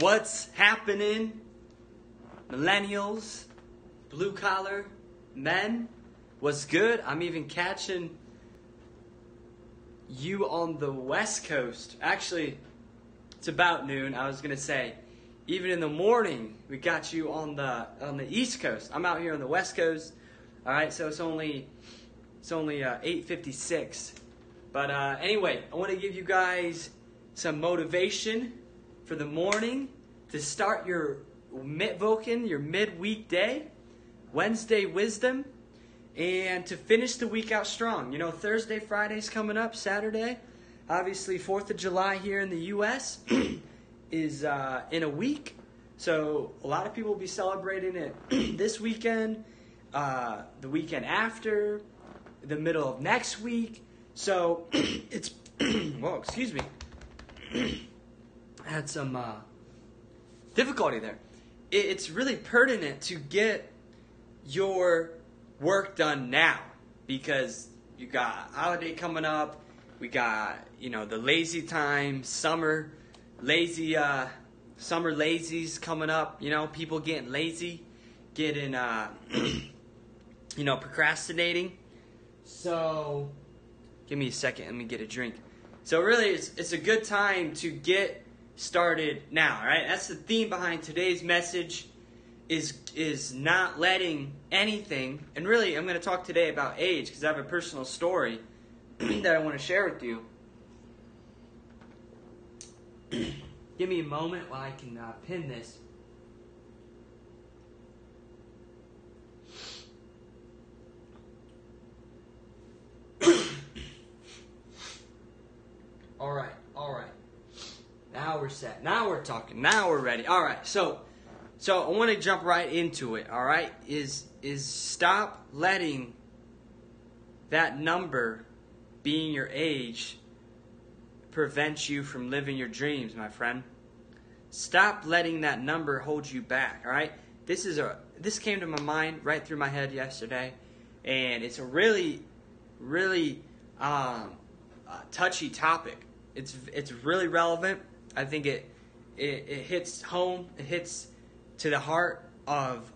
What's happening? Millennials, blue collar men, what's good? I'm even catching you on the West Coast. Actually, it's about noon. I was gonna say, even in the morning, we got you on the on the East Coast. I'm out here on the West Coast. All right, so it's only it's only uh, 8:56. But uh, anyway, I want to give you guys some motivation for the morning to start your Mitvoken, your midweek day, Wednesday wisdom, and to finish the week out strong. You know, Thursday, Friday's coming up, Saturday. Obviously, 4th of July here in the U.S. is uh, in a week. So a lot of people will be celebrating it this weekend, uh, the weekend after, the middle of next week. So it's, well, excuse me. Had some uh, difficulty there. It, it's really pertinent to get your work done now because you got holiday coming up. We got you know the lazy time, summer, lazy uh, summer lazies coming up. You know people getting lazy, getting uh, you know procrastinating. So give me a second. Let me get a drink. So really, it's it's a good time to get started now, right? That's the theme behind today's message is is not letting anything and really I'm going to talk today about age because I have a personal story that I want to share with you. Give me a moment while I can uh, pin this. all right, we're set. Now we're talking. Now we're ready. All right. So, so I want to jump right into it. All right. Is is stop letting that number being your age prevent you from living your dreams, my friend. Stop letting that number hold you back. All right. This is a this came to my mind right through my head yesterday, and it's a really, really um, touchy topic. It's it's really relevant I think it, it, it hits home. It hits to the heart of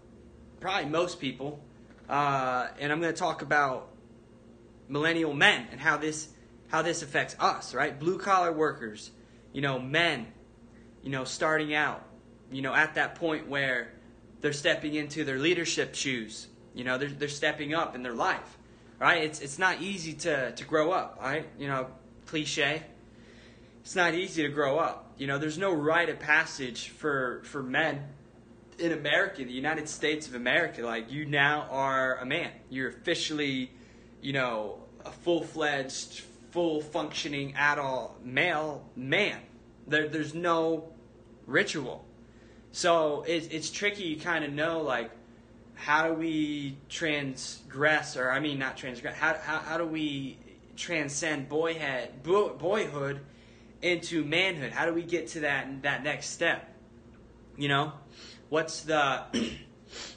probably most people. Uh, and I'm going to talk about millennial men and how this how this affects us, right? Blue collar workers, you know, men, you know, starting out, you know, at that point where they're stepping into their leadership shoes. You know, they're they're stepping up in their life, right? It's it's not easy to to grow up, right? You know, cliche. It's not easy to grow up you know, there's no rite of passage for for men in America, the United States of America. Like you now are a man. You're officially, you know, a full fledged, full functioning adult male man. There, there's no ritual. So it's it's tricky. You kind of know like how do we transgress, or I mean not transgress. How how, how do we transcend boyhood boyhood into manhood? How do we get to that that next step? You know, what's the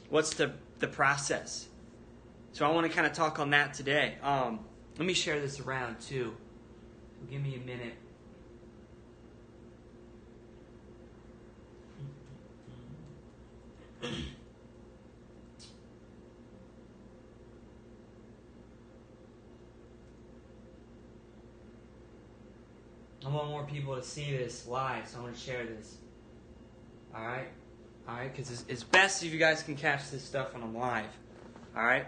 what's the the process? So I want to kind of talk on that today. Um, let me share this around too. Give me a minute. Want more people to see this live, so I want to share this. All right, all right, because it's, it's best if you guys can catch this stuff when I'm live. All right.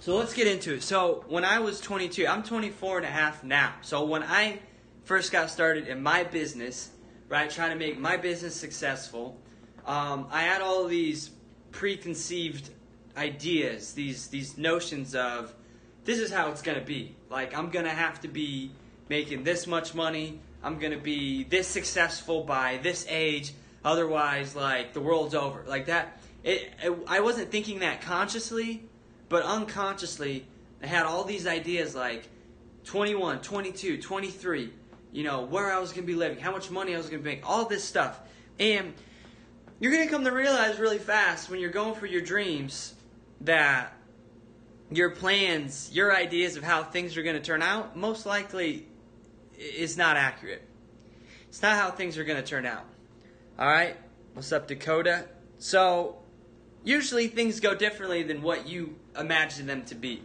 So let's get into it. So when I was 22, I'm 24 and a half now. So when I first got started in my business, right, trying to make my business successful, um, I had all these preconceived ideas, these these notions of this is how it's going to be. Like, I'm going to have to be making this much money. I'm going to be this successful by this age. Otherwise, like, the world's over. Like that. It, it, I wasn't thinking that consciously, but unconsciously, I had all these ideas like 21, 22, 23, you know, where I was going to be living, how much money I was going to make, all this stuff. And you're going to come to realize really fast when you're going for your dreams that your plans, your ideas of how things are going to turn out, most likely is not accurate. It's not how things are going to turn out. All right? What's up, Dakota? So, usually things go differently than what you imagine them to be.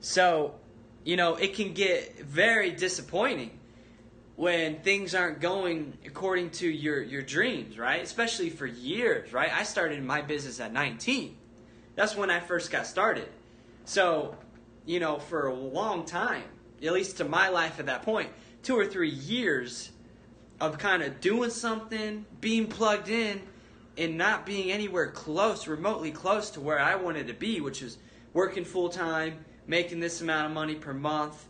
So, you know, it can get very disappointing when things aren't going according to your, your dreams, right? Especially for years, right? I started my business at 19. That's when I first got started. So, you know, for a long time, at least to my life at that point, two or three years of kind of doing something, being plugged in, and not being anywhere close, remotely close to where I wanted to be, which was working full time, making this amount of money per month,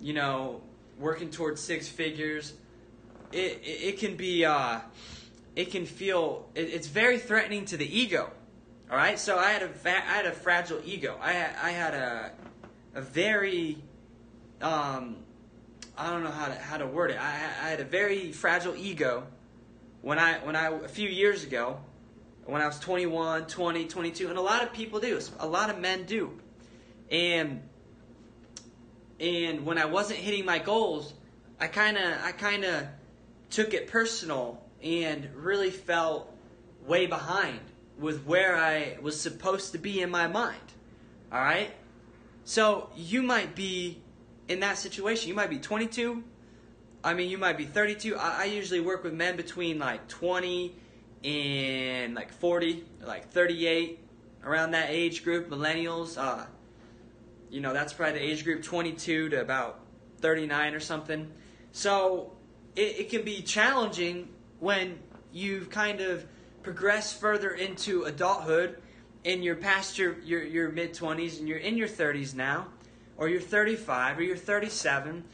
you know, working towards six figures. It, it, it can be, uh, it can feel, it, it's very threatening to the ego. All right, so I had a, I had a fragile ego. I, I had a, a very, um, I don't know how to how to word it. I, I had a very fragile ego when I when I a few years ago when I was 21, 20, 22, and a lot of people do. A lot of men do. And and when I wasn't hitting my goals, I kind of I kind of took it personal and really felt way behind with where I was supposed to be in my mind. All right? So, you might be in that situation. You might be 22. I mean, you might be 32. I, I usually work with men between like 20 and like 40, like 38, around that age group, millennials. Uh, you know, that's probably the age group 22 to about 39 or something. So it, it can be challenging when you've kind of progressed further into adulthood and you're past your, your, your mid 20s and you're in your 30s now, or you're 35 or you're 37.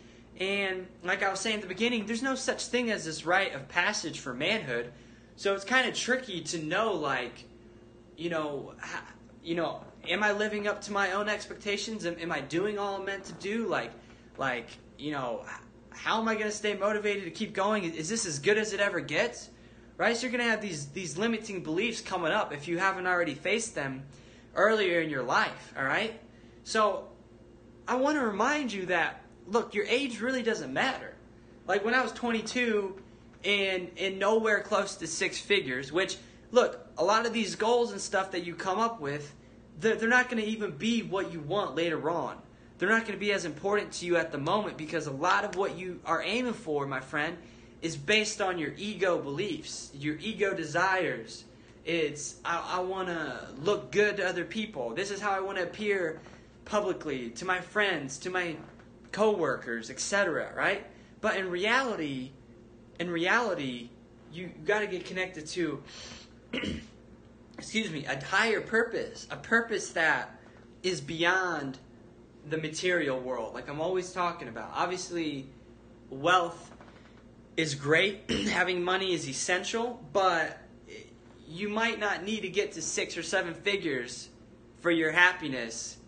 And like I was saying at the beginning, there's no such thing as this rite of passage for manhood. So it's kind of tricky to know, like, you know, you know, am I living up to my own expectations? Am, am I doing all I'm meant to do? Like, like, you know, how am I going to stay motivated to keep going? Is this as good as it ever gets? Right? So you're going to have these these limiting beliefs coming up if you haven't already faced them earlier in your life. All right. So I want to remind you that look, your age really doesn't matter. Like when I was 22 and and nowhere close to six figures, which look, a lot of these goals and stuff that you come up with they're, they're not going to even be what you want later on. They're not going to be as important to you at the moment because a lot of what you are aiming for, my friend, is based on your ego beliefs, your ego desires. It's, I, I want to look good to other people. This is how I want to appear publicly to my friends, to my coworkers, etc., right? But in reality, in reality, you got to get connected to excuse me, a higher purpose, a purpose that is beyond the material world, like I'm always talking about. Obviously, wealth is great, having money is essential, but you might not need to get to six or seven figures for your happiness.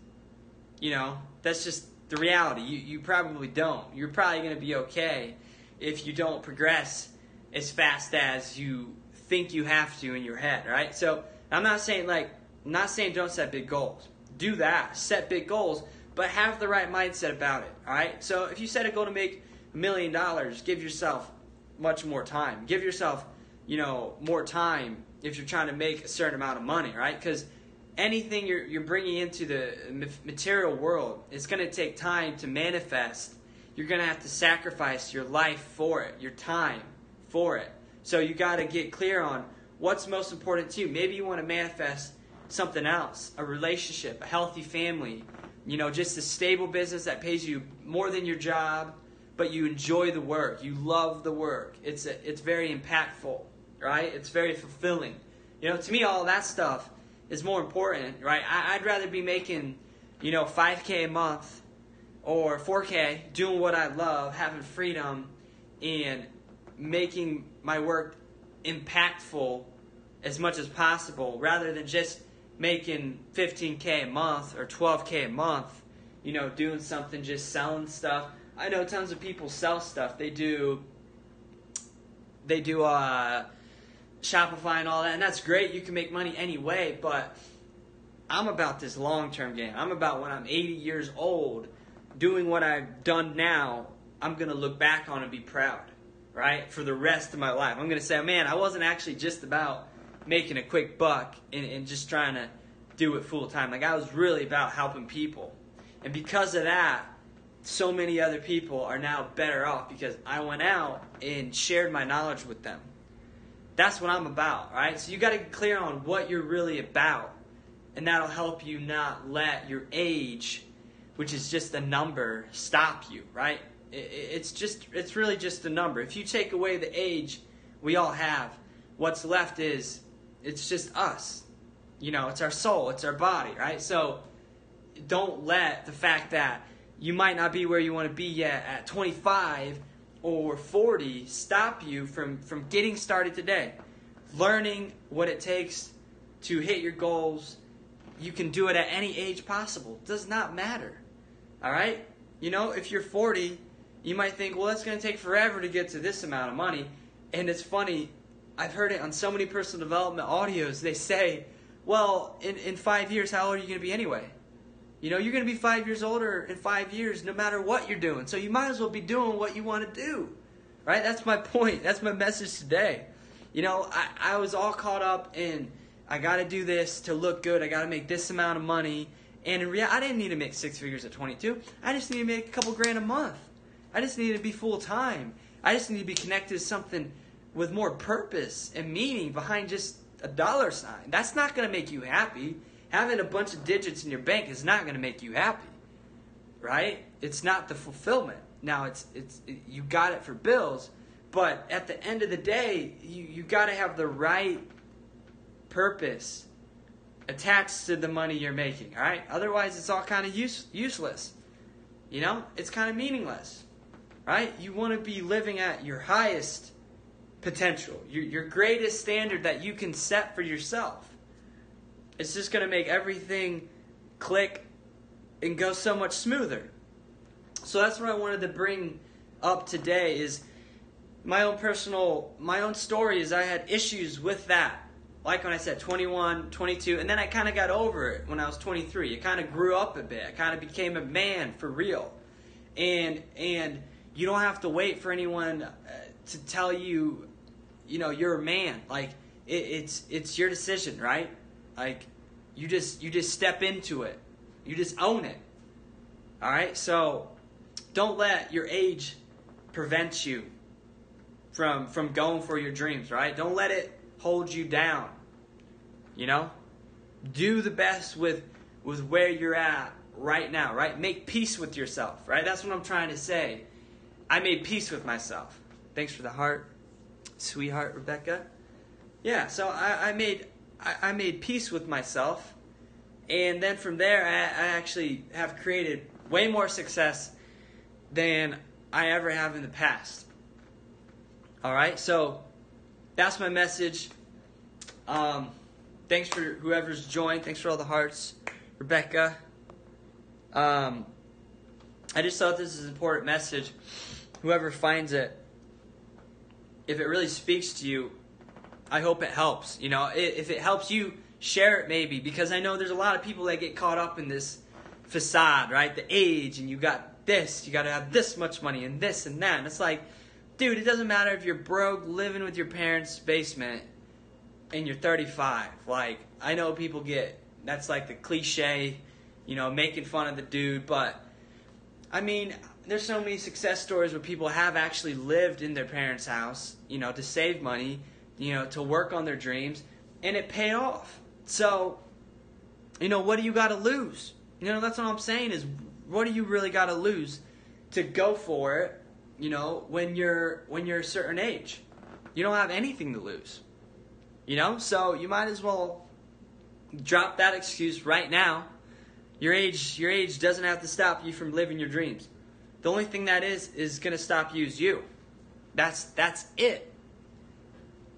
You know, that's just the reality. You, you probably don't. You're probably going to be okay if you don't progress as fast as you think you have to in your head, right? So, I'm not saying like I'm not saying don't set big goals. Do that. Set big goals, but have the right mindset about it. All right. So if you set a goal to make a million dollars, give yourself much more time. Give yourself, you know, more time if you're trying to make a certain amount of money, right? Because anything you're you're bringing into the material world, it's going to take time to manifest. You're going to have to sacrifice your life for it, your time for it. So you got to get clear on what's most important to you. Maybe you want to manifest something else, a relationship, a healthy family, you know, just a stable business that pays you more than your job, but you enjoy the work. You love the work. It's a, it's very impactful, right? It's very fulfilling. You know, to me, all that stuff is more important, right? I, I'd rather be making, you know, 5K a month or 4K, doing what I love, having freedom, and making my work impactful as much as possible rather than just making 15k a month or 12k a month you know doing something just selling stuff i know tons of people sell stuff they do they do uh shopify and all that and that's great you can make money anyway but i'm about this long term game i'm about when i'm 80 years old doing what i've done now i'm to look back on and be proud right, for the rest of my life. I'm to say, man, I wasn't actually just about making a quick buck and, and just trying to do it full time. Like, I was really about helping people. And because of that, so many other people are now better off because I went out and shared my knowledge with them. That's what I'm about, right? So you got to get clear on what you're really about. And that'll help you not let your age, which is just a number, stop you, right? It's just it's really just a number. If you take away the age we all have, what's left is it's just us. You know, it's our soul, it's our body, right? So don't let the fact that you might not be where you want to be yet at 25 or 40 stop you from, from getting started today. Learning what it takes to hit your goals. You can do it at any age possible. It does not matter. All right? You know, if you're 40, you might think, well, it's going to take forever to get to this amount of money. And it's funny, I've heard it on so many personal development audios. They say, well, in, in five years, how old are you going to be anyway? You know, you're going to be five years older in five years no matter what you're doing. So you might as well be doing what you want to do. Right? That's my point. That's my message today. You know, I, I was all caught up in I got to do this to look good. I got to make this amount of money. And in reality, I didn't need to make six figures at 22. I just need to make a couple grand a month. I just need to be full time. I just need to be connected to something with more purpose and meaning behind just a dollar sign. That's not going to make you happy having a bunch of digits in your bank is not going to make you happy, right? It's not the fulfillment. Now it's it's it, you got it for bills, but at the end of the day, you you got to have the right purpose attached to the money you're making. All right, otherwise it's all kind of use, useless. You know, it's kind of meaningless, right? You want to be living at your highest potential, your, your greatest standard that you can set for yourself. It's just going to make everything click and go so much smoother. So that's what I wanted to bring up today is my own personal my own story is I had issues with that. Like when I said 21, 22, and then I kind of got over it when I was 23. It kind of grew up a bit. I kind of became a man for real. And and you don't have to wait for anyone uh, to tell you, you know, you're a man. Like it, it's it's your decision, right? Like you just you just step into it. You just own it. All right? So don't let your age prevent you from from going for your dreams, right? Don't let it hold you down. You know? Do the best with with where you're at right now, right? Make peace with yourself, right? That's what I'm trying to say. I made peace with myself. Thanks for the heart, sweetheart Rebecca. Yeah, so I, I made I, I made peace with myself. And then from there, I, I actually have created way more success than I ever have in the past. All right, so that's my message. Um, thanks for whoever's joined. Thanks for all the hearts, Rebecca. Um, I just thought this is an important message. Whoever finds it, if it really speaks to you, I hope it helps. You know, if it helps you, share it maybe because I know there's a lot of people that get caught up in this facade, right? The age, and you got this, you got to have this much money, and this and that. And it's like, dude, it doesn't matter if you're broke, living with your parents' basement, and you're 35. Like, I know people get that's like the cliche, you know, making fun of the dude, but I mean, there's so many success stories where people have actually lived in their parents' house, you know, to save money you know, to work on their dreams, and it paid off. So, you know, what do you got to lose? You know, that's what I'm saying is, what do you really got to lose to go for it? You know, when you're when you're a certain age, you don't have anything to lose. You know, so you might as well drop that excuse right now. Your age, your age doesn't have to stop you from living your dreams. The only thing that is is going to stop you is you. That's that's it.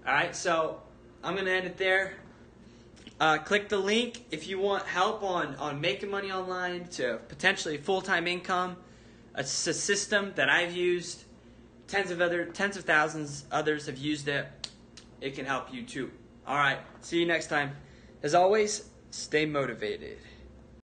All right, so I'm going to end it there. Uh, click the link if you want help on, on making money online to potentially full time income. It's a system that I've used. Tens of other tens of thousands others have used it. It can help you too. All right, see you next time. As always, stay motivated.